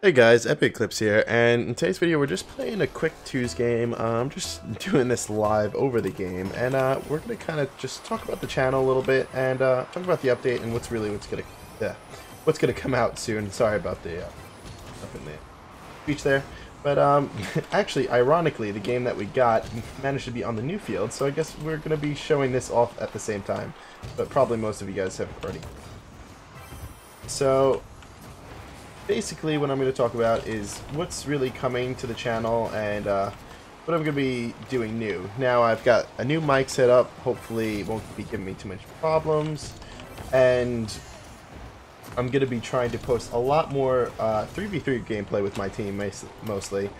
Hey guys, Epic Eclipse here, and in today's video we're just playing a quick twos game. Uh, I'm just doing this live over the game, and uh, we're gonna kind of just talk about the channel a little bit and uh, talk about the update and what's really what's gonna yeah, what's gonna come out soon. Sorry about the uh, up in the speech there, but um, actually, ironically, the game that we got managed to be on the new field, so I guess we're gonna be showing this off at the same time. But probably most of you guys have already. So basically what I'm going to talk about is what's really coming to the channel and uh, what I'm going to be doing new. Now I've got a new mic set up, hopefully it won't be giving me too much problems, and I'm going to be trying to post a lot more uh, 3v3 gameplay with my team mostly,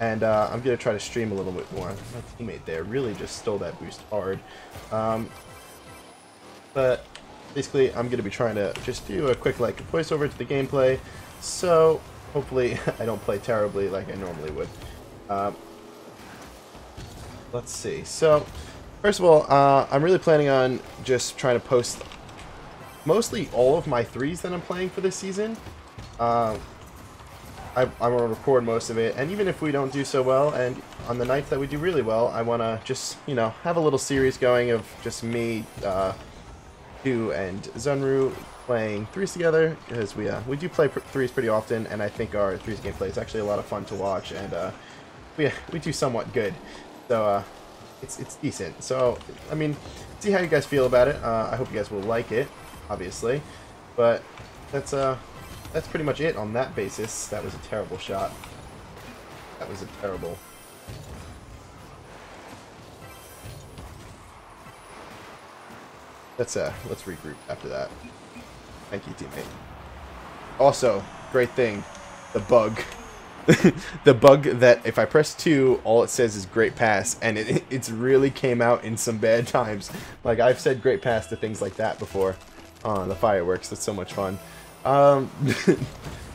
and uh, I'm going to try to stream a little bit more. My teammate there really just stole that boost hard. Um, but basically I'm going to be trying to just do a quick like voiceover to the gameplay, so, hopefully I don't play terribly like I normally would. Um, let's see. So, first of all, uh, I'm really planning on just trying to post mostly all of my threes that I'm playing for this season. Uh, I, I want to record most of it, and even if we don't do so well, and on the nights that we do really well, I want to just, you know, have a little series going of just me, uh, you, and Zunru playing threes together because we uh, we do play threes pretty often, and I think our threes gameplay is actually a lot of fun to watch, and uh, we we do somewhat good, so uh, it's it's decent. So I mean, see how you guys feel about it. Uh, I hope you guys will like it, obviously, but that's uh that's pretty much it on that basis. That was a terrible shot. That was a terrible. Let's uh let's regroup after that. Thank you, teammate. Also, great thing, the bug. the bug that if I press 2, all it says is great pass, and it, it's really came out in some bad times. Like, I've said great pass to things like that before. Oh, the fireworks, that's so much fun. Um,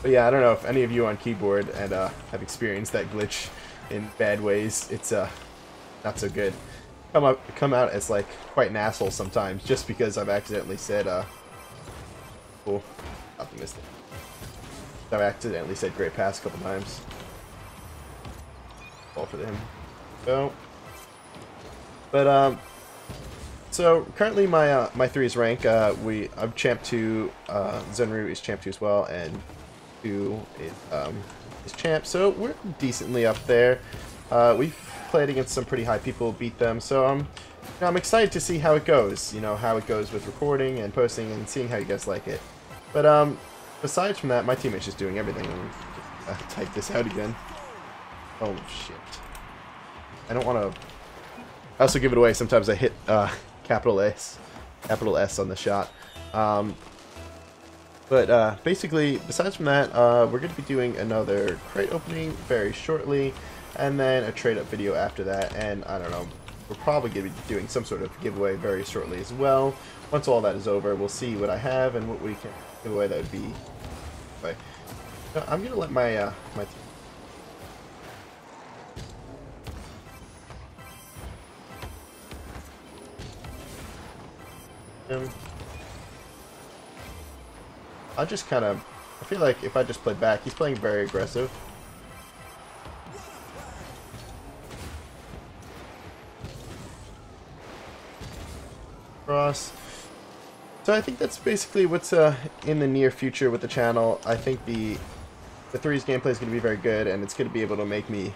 but yeah, I don't know if any of you on keyboard and uh, have experienced that glitch in bad ways. It's uh, not so good. Come up, come out as like quite an asshole sometimes, just because I've accidentally said uh, cool. Optimistic. I've accidentally said great pass a couple times. Fall for him. So, but um, so currently my uh, my threes rank. Uh, we I'm champ two. Uh, Zenru is champ two as well, and is um champ. So we're decently up there. Uh, we've played against some pretty high people, beat them. So um, you know, I'm excited to see how it goes. You know how it goes with recording and posting and seeing how you guys like it. But um, besides from that, my teammate's just doing everything. Uh, type this out again. Oh shit! I don't want to. I also give it away. Sometimes I hit uh, capital S, capital S on the shot. Um, but uh, basically, besides from that, uh, we're going to be doing another crate opening very shortly, and then a trade-up video after that, and I don't know, we're probably going to be doing some sort of giveaway very shortly as well. Once all that is over, we'll see what I have and what we can give away that would be. But I'm going to let my uh, my um, I just kind of I feel like if I just play back, he's playing very aggressive. Cross. So I think that's basically what's uh, in the near future with the channel. I think the the threes gameplay is going to be very good, and it's going to be able to make me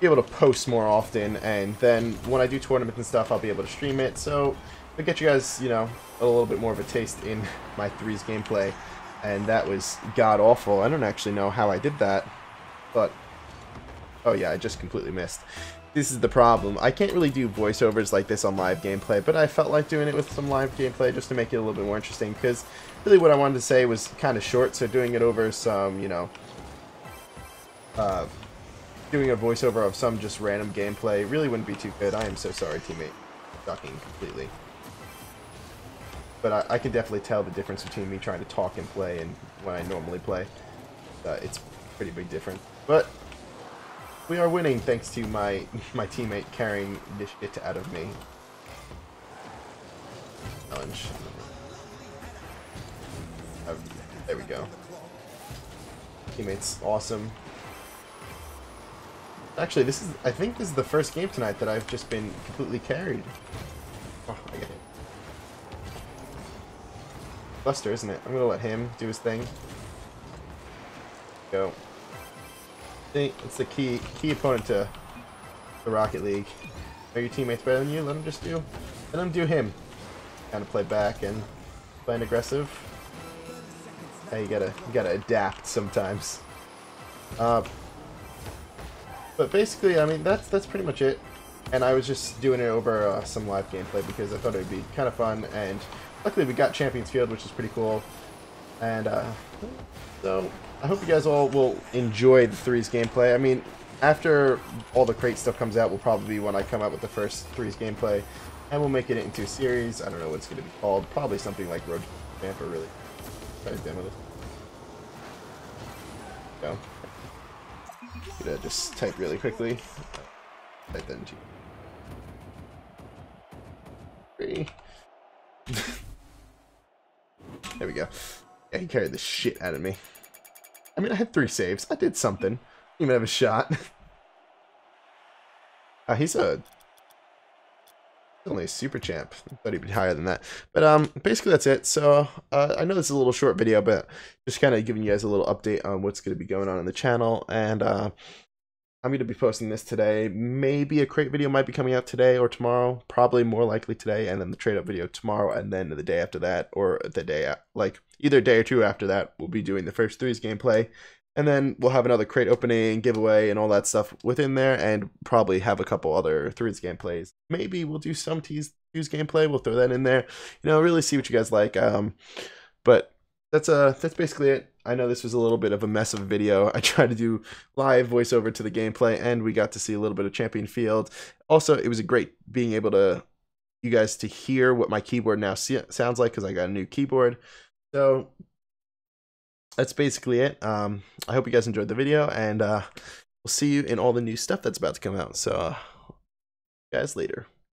be able to post more often. And then when I do tournaments and stuff, I'll be able to stream it. So I'll get you guys, you know, a little bit more of a taste in my threes gameplay. And that was god awful. I don't actually know how I did that, but oh yeah, I just completely missed this is the problem. I can't really do voiceovers like this on live gameplay, but I felt like doing it with some live gameplay just to make it a little bit more interesting, because really what I wanted to say was kind of short, so doing it over some, you know, uh, doing a voiceover of some just random gameplay really wouldn't be too good. I am so sorry, teammate. Shocking completely. But I, I, can definitely tell the difference between me trying to talk and play and when I normally play. Uh, it's pretty big difference. But we are winning thanks to my my teammate carrying this shit out of me. Challenge. Oh, there we go. Teammates awesome. Actually, this is I think this is the first game tonight that I've just been completely carried. Oh, I it. Buster, isn't it? I'm gonna let him do his thing. Go. It's the key key opponent to the Rocket League. Are your teammates better than you? Let them just do. Let them do him. Kind of play back and playing aggressive. Hey, you gotta you gotta adapt sometimes. Uh, but basically, I mean that's that's pretty much it. And I was just doing it over uh, some live gameplay because I thought it would be kind of fun. And luckily, we got Champions Field, which is pretty cool. And uh, so I hope you guys all will enjoy the threes gameplay. I mean, after all the crate stuff comes out, will probably be when I come out with the first threes gameplay, and we'll make it into a series. I don't know what it's going to be called. Probably something like Road Champ or really try to demo this. Go. Gonna just type really quickly. Type that into three. there we go. Yeah, he carried the shit out of me. I mean, I had three saves. I did something. Even have a shot. uh, he's a only a super champ. I thought he'd be higher than that. But um, basically that's it. So uh, I know this is a little short video, but just kind of giving you guys a little update on what's going to be going on in the channel. And uh, I'm going to be posting this today. Maybe a crate video might be coming out today or tomorrow. Probably more likely today, and then the trade up video tomorrow, and then the day after that, or the day like either day or two after that, we'll be doing the first threes gameplay. And then we'll have another crate opening, giveaway, and all that stuff within there, and probably have a couple other threes gameplays. Maybe we'll do some teas twos gameplay. We'll throw that in there. You know, really see what you guys like. Um, but that's uh that's basically it. I know this was a little bit of a mess of a video. I tried to do live voiceover to the gameplay, and we got to see a little bit of Champion Field. Also, it was a great being able to you guys to hear what my keyboard now sounds like because I got a new keyboard. So that's basically it. Um, I hope you guys enjoyed the video, and uh, we'll see you in all the new stuff that's about to come out. So, uh, guys, later.